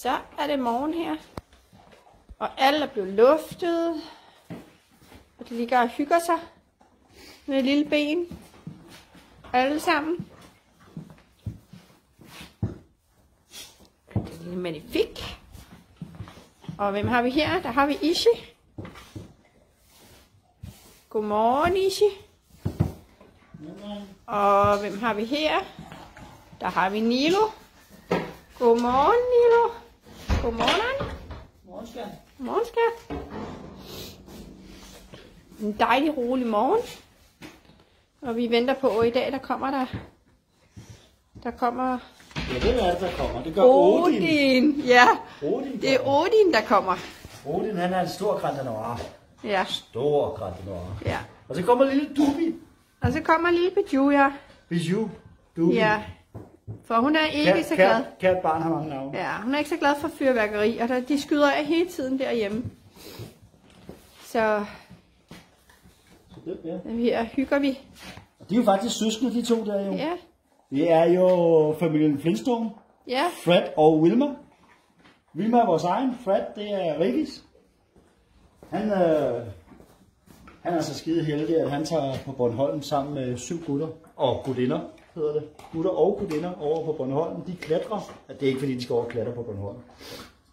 Så er det morgen her. Og alle er blevet luftet. Og de ligger og hygger sig med et lille ben. Alle sammen. Det er lille magnifik. Og hvem har vi her? Der har vi Ishi. Godmorgen, Ishi. Og hvem har vi her? Der har vi Nilo. Godmorgen, Nilo. Godmorgen. Morgen, skat. Morgen, skat. En dejlig, rolig morgen. Og vi venter på, at i dag der kommer der... Der kommer Ja, det er det, der kommer. Det gør Odin. Odin. Ja, Odin, det er. Odin, der kommer. Odin, han er en stor Grand Noir. Ja, Stor Grand Noir. ja. Og så kommer lille Dubi. Og så kommer lille Petunia. Bijou. Dubi. Ja, for hun er ikke Kært, så glad. kært, kært barn har mange navne. Ja, hun er ikke så glad for fyrværkeri, og der, de skyder af hele tiden derhjemme. Så Så det, ja. her hygger vi. Og de er jo faktisk søskende, de to der jo. Ja, Det er jo familien Flintstone. ja, Fred og Wilma. Wilma er vores egen. Fred, det er Rikkis. Han, øh, han er så skide heldig, at han tager på Bornholm sammen med syv gutter og gudinder, hedder det. Gutter og gudinder over på Bornholm. De klatrer. Ja, Det er ikke fordi, de skal over og klatre på Bornholm.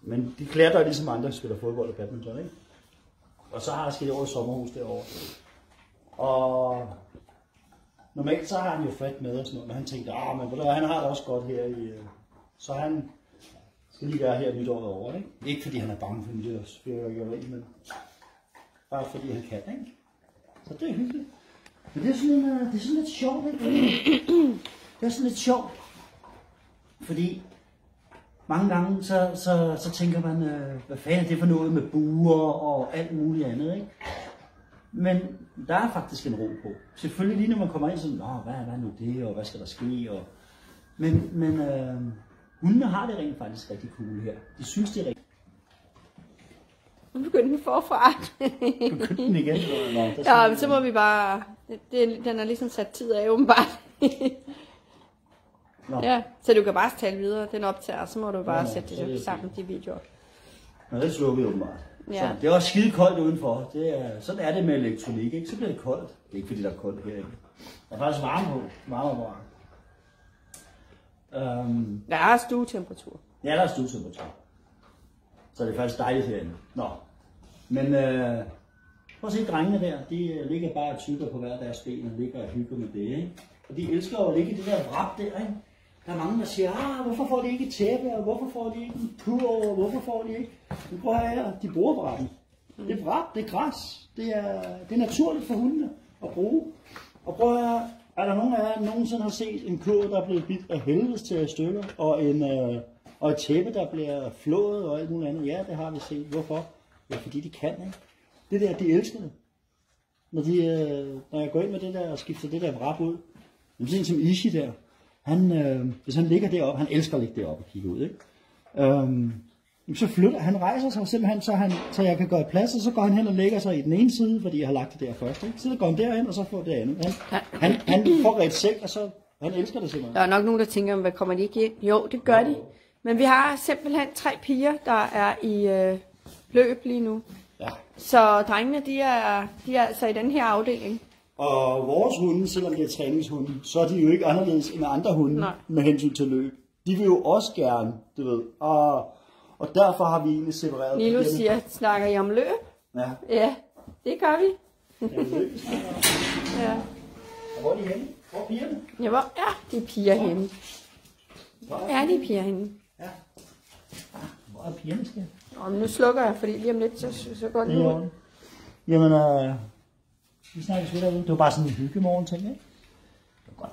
Men de klatrer ligesom andre, der spiller fodbold og badminton, ikke? Og så har jeg skidt over et sommerhus derovre. Og normalt så har han jo fat med og sådan noget, men han tænkte, ah, men han har det også godt her i... Øh. Så han skal lige være her nytåret over, ikke? Ikke fordi han er bange for nytårsfyrværkeri, men bare fordi han kan, ikke? Så det er hyggeligt. Men det er sådan, uh, det er sådan lidt sjovt, ikke? Det er sådan lidt sjovt. Fordi mange gange, så, så, så tænker man, øh, hvad fanden er det for noget med buer og alt muligt andet, ikke? Men der er faktisk en ro på. Selvfølgelig lige når man kommer ind, så Nå, hvad, hvad er nu det, og hvad skal der ske? Og... Men, men øh, hundene har det rent faktisk rigtig cool her. De synes, det er rigtig nu begynder den forfra. Begyndte den igen? Nå, ja, men så må vi bare... Det, det, den er ligesom sat tid af, åbenbart. Nå. ja, så du kan bare tale videre. Den optager, så må du bare Nå, sætte det det sammen, de videoer. Nå, det slukker vi åbenbart. Ja. Så, det er også skide koldt udenfor. Det er, sådan er det med elektronik, ikke? Så bliver det koldt. Det er ikke fordi, der er koldt herinde. Der er faktisk varme på. Varme varme. Um, Der er stuetemperatur. Ja, der er stuetemperatur. Så det er faktisk dejligt herinde. Nå. Men øh, prøv at se drengene der. De øh, ligger bare og tykker på hver deres ben og ligger og hygger med det. Ikke? Og de elsker jo at ligge i det der vrap der. Ikke? Der er mange, der siger, ah, hvorfor får de ikke et tæppe, og hvorfor får de ikke en pur, og hvorfor får de ikke... Men prøv at høre her, de bruger vrappen. Det er vrap, det er græs. Det er, det er naturligt for hundene at bruge. Og prøv at høre, er der nogen af jer, der nogensinde har set en kur, der er blevet bidt af helvedes til stykker, og, en, øh, og et tæppe, der bliver flået og alt muligt andet? Ja, det har vi set. Hvorfor? Ja, fordi de kan, ikke? Det der, de elsker det. Når, de, øh, når jeg går ind med det der og skifter det der vrap ud. Men sådan som Ishi der, han, øh, hvis han ligger deroppe, han elsker at ligge deroppe og kigge ud, ikke? Øhm, så flytter han, rejser sig simpelthen, så, han, så jeg kan gøre plads, og så går han hen og lægger sig i den ene side, fordi jeg har lagt det der først. Ikke? Så går han derhen, og så får det andet. Han, han, han får ret seng, og så han elsker det simpelthen. Der er nok nogen, der tænker, hvad kommer de ikke ind? Jo, det gør de. Men vi har simpelthen tre piger, der er i øh, løb lige nu. Ja. Så drengene, de er, de er altså i den her afdeling. Og vores hunde, selvom det er træningshunde, så er de jo ikke anderledes end andre hunde Nej. med hensyn til løb. De vil jo også gerne, du ved. Og, og derfor har vi egentlig separeret Nilo siger, snakker I om løb? Ja, Ja, det gør vi. ja løb. Ja. Og hvor er de henne? Hvor er pigerne? Ja, hvor er de piger henne? Hvor er de piger henne? Ja. Er pigerne, skal Nå, men nu slukker jeg, fordi lige om lidt, så, så går Det ud. Jamen, øh, vi snakkes ved derude. Det var bare sådan en hyggemorgen ting, ikke? Det var godt.